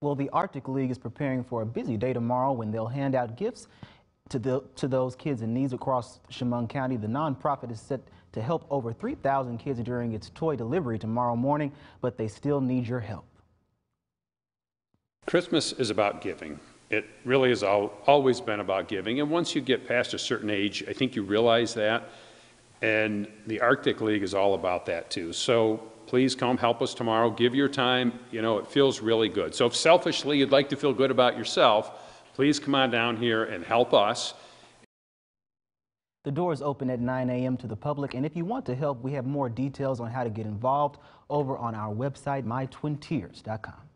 Well, the Arctic League is preparing for a busy day tomorrow when they'll hand out gifts to, the, to those kids in needs across Chemung County. The nonprofit is set to help over 3,000 kids during its toy delivery tomorrow morning, but they still need your help. Christmas is about giving. It really has al- always been about giving. And once you get past a certain age, I think you realize that. And the Arctic League is all about that too. So please come help us tomorrow. Give your time. You know, it feels really good. So if selfishly you'd like to feel good about yourself, please come on down here and help us. The doors open at 9 a.m. to the public, and if you want to help, we have more details on how to get involved over on our website, mytwintiers.com.